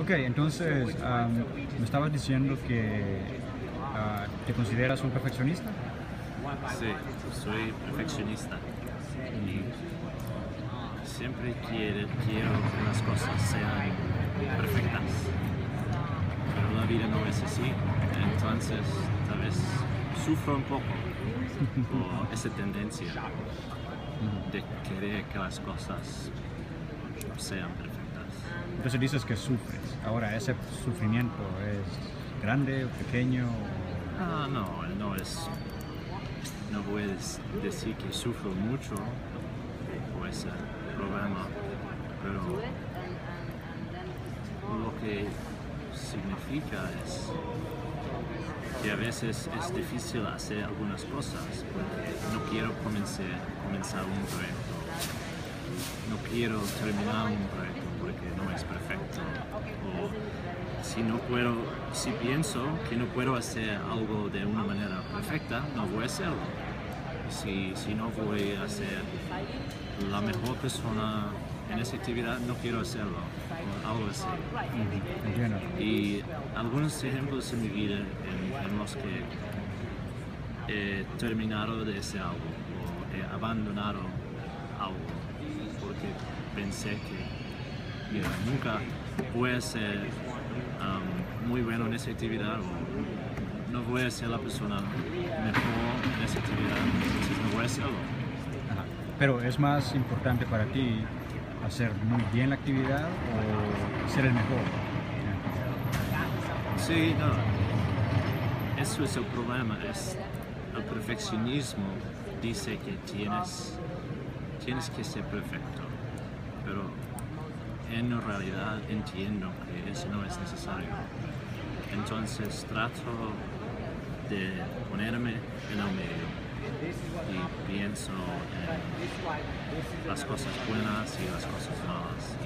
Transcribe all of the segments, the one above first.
Ok, entonces me estabas diciendo que ah, te consideras un perfeccionista. Sí, soy perfeccionista y siempre quiere- quiero que las cosas sean perfectas. Pero la vida no es así, entonces tal vez sufro un poco por esa tendencia de querer que las cosas sean perfectas. Entonces dices que sufres. Ahora, ¿ese sufrimiento es grande o pequeño? Ah, no, no es. No voy a des- decir que sufro mucho por ese problema, pero lo que significa es que a veces es difícil hacer algunas cosas porque no quiero comenzar, comenzar un proyecto, no quiero terminar un proyecto porque no es perfecto. O si no puedo, si pienso que no puedo hacer algo de una manera perfecta, no voy a hacerlo. Si, si no voy a ser la mejor persona en esa actividad, no quiero hacerlo. O algo así. Y algunos ejemplos en mi vida en, en los que he terminado de hacer algo o he abandonado algo porque pensé que nunca voy a ser um, muy bueno en esa actividad o no voy a ser la persona mejor en esa actividad, entonces no voy a hacerlo. Ajá. Pero es más importante para ti hacer muy bien la actividad o ser el mejor. Sí, no. Eso es el problema. Es el perfeccionismo dice que tienes, tienes que ser perfecto, pero en realidad entiendo que eso no es necesario. Entonces trato de ponerme en el medio y pienso en las cosas buenas y las cosas malas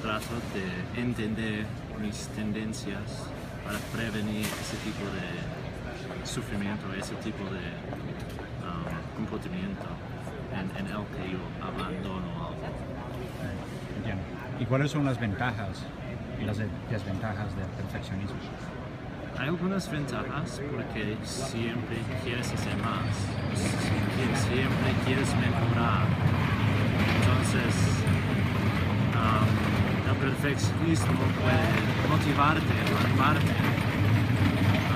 trato de entender mis tendencias para prevenir ese tipo de sufrimiento, ese tipo de um, comportamiento en, en el que yo abandono algo. Entiendo. ¿Y cuáles son las ventajas y las de- desventajas del perfeccionismo? Hay algunas ventajas porque siempre quieres hacer más, sie- siempre quieres mejorar. Entonces, um, el perfeccionismo puede motivarte animarte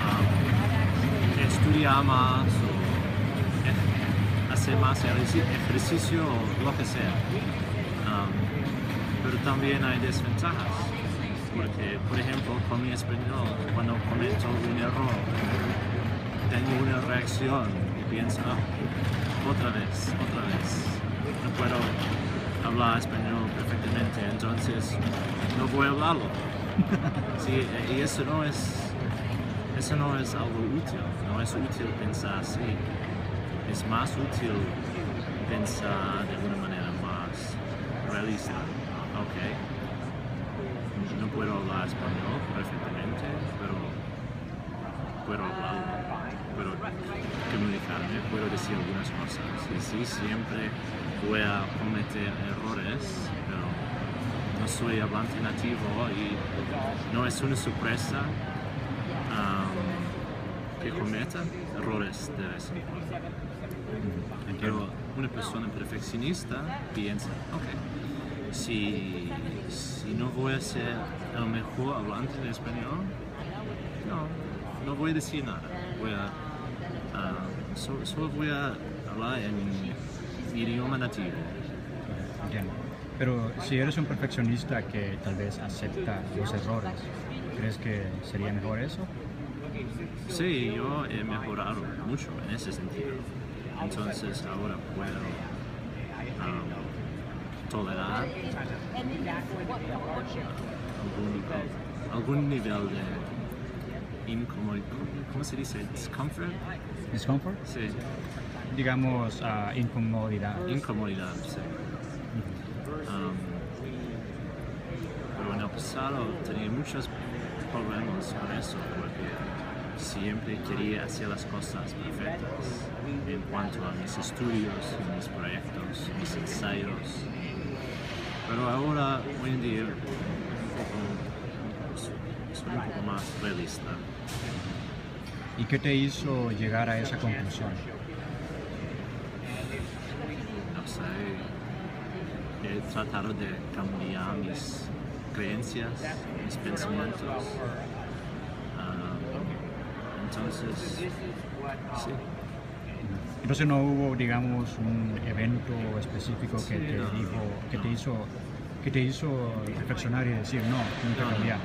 um, estudiar más hacer más ejerci- ejercicio o lo que sea. Um, pero también hay desventajas. Porque, por ejemplo, con mi español, cuando cometo un error, tengo una reacción y pienso, "Ah, otra vez, otra vez, no puedo hablar español perfectamente, entonces no voy a hablarlo. Sí, y eso no es, eso no es algo útil, no es útil pensar así. Es más útil pensar de una manera más realista. Ok, no puedo hablar español perfectamente, pero puedo hablarlo, puedo comunicarme, puedo decir algunas cosas. Y sí, siempre voy a cometer errores, pero no soy hablante nativo y no es una sorpresa um, que cometa errores de vez en. Pero una persona perfeccionista piensa, ok, si, si no voy a ser el mejor hablante de español, no, no voy a decir nada. Voy a, ah, so- solo voy a hablar en mi idioma nativo. Entiendo. Pero si eres un perfeccionista que tal vez acepta los errores, ¿crees que sería mejor eso? Sí, yo he mejorado mucho en ese sentido. Entonces ahora puedo um, tolerar algún, algún nivel de incomodidad. ¿Cómo se dice? Discomfort. ¿Discomfort? Sí, Digamos, ah, incomodidad. incomodidad, sí. Um, pero en el pasado tenía muchos problemas con eso porque siempre quería hacer las cosas perfectas en cuanto a mis estudios, mis proyectos, mis ensayos. Pero ahora, hoy en día, un poco poco más realista. ¿Y qué te hizo llegar a esa conclusión? No sé, he tratado de cambiar mis creencias, mis pensamientos. Entonces, sí. Entonces no hubo, digamos, un evento específico que te no, dijo, que te no. hizo, que te hizo reflexionar y decir no, que No, no, cambiar.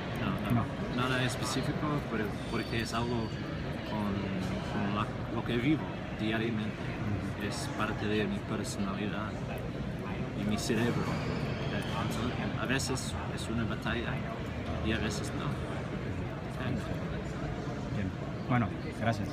no, no, nada específico, pero porque es algo con, con la- lo que vivo diariamente. Es parte de mi personalidad y mi cerebro. Entonces, a veces es una batalla y a veces no. Depende. Bueno, gracias.